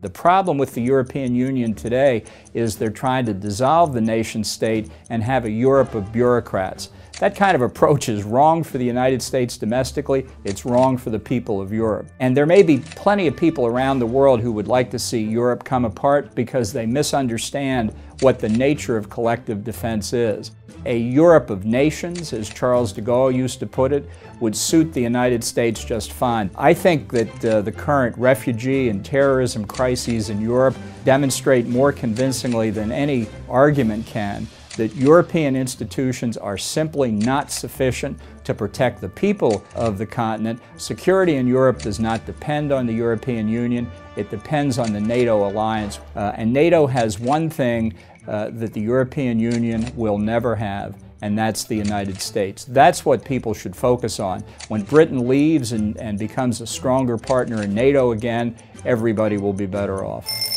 The problem with the European Union today is they're trying to dissolve the nation state and have a Europe of bureaucrats. That kind of approach is wrong for the United States domestically, it's wrong for the people of Europe. And there may be plenty of people around the world who would like to see Europe come apart because they misunderstand what the nature of collective defense is. A Europe of nations, as Charles de Gaulle used to put it, would suit the United States just fine. I think that uh, the current refugee and terrorism crises in Europe demonstrate more convincingly than any argument can that European institutions are simply not sufficient to protect the people of the continent. Security in Europe does not depend on the European Union, it depends on the NATO alliance. Uh, and NATO has one thing uh, that the European Union will never have, and that's the United States. That's what people should focus on. When Britain leaves and, and becomes a stronger partner in NATO again, everybody will be better off.